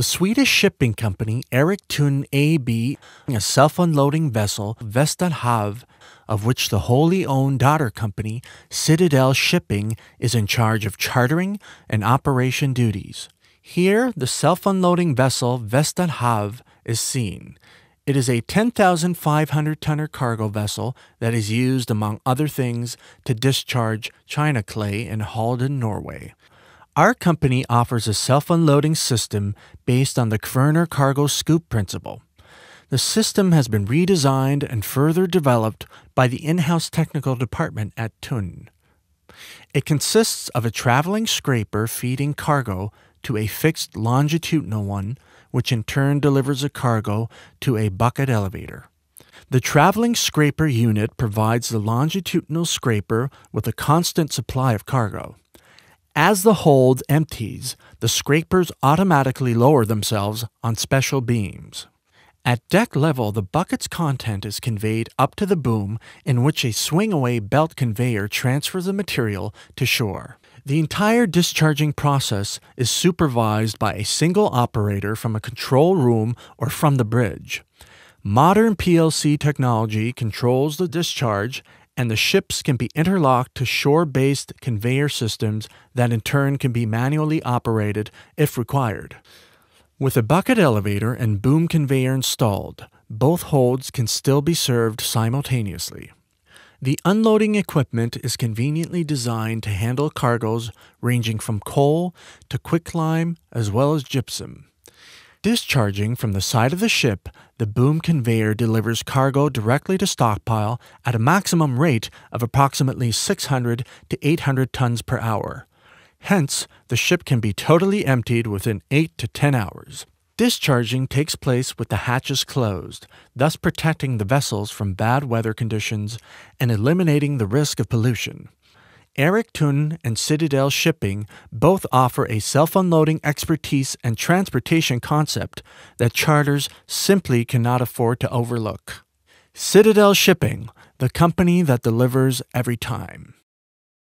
The Swedish shipping company Erik Thun AB, a self-unloading vessel, Vestan Hav, of which the wholly owned daughter company, Citadel Shipping, is in charge of chartering and operation duties. Here, the self-unloading vessel Vestan Hav is seen. It is a 10,500 tonner cargo vessel that is used, among other things, to discharge china clay in Halden, Norway. Our company offers a self unloading system based on the Kværner cargo scoop principle. The system has been redesigned and further developed by the in house technical department at Thun. It consists of a traveling scraper feeding cargo to a fixed longitudinal one, which in turn delivers a cargo to a bucket elevator. The traveling scraper unit provides the longitudinal scraper with a constant supply of cargo. As the hold empties, the scrapers automatically lower themselves on special beams. At deck level, the bucket's content is conveyed up to the boom, in which a swing away belt conveyor transfers the material to shore. The entire discharging process is supervised by a single operator from a control room or from the bridge. Modern PLC technology controls the discharge and the ships can be interlocked to shore based conveyor systems that in turn can be manually operated if required. With a bucket elevator and boom conveyor installed, both holds can still be served simultaneously. The unloading equipment is conveniently designed to handle cargoes ranging from coal to quicklime as well as gypsum. Discharging from the side of the ship, the boom conveyor delivers cargo directly to stockpile at a maximum rate of approximately 600 to 800 tons per hour. Hence, the ship can be totally emptied within 8 to 10 hours. Discharging takes place with the hatches closed, thus protecting the vessels from bad weather conditions and eliminating the risk of pollution. Erik Thun and Citadel Shipping both offer a self unloading expertise and transportation concept that charters simply cannot afford to overlook. Citadel Shipping, the company that delivers every time.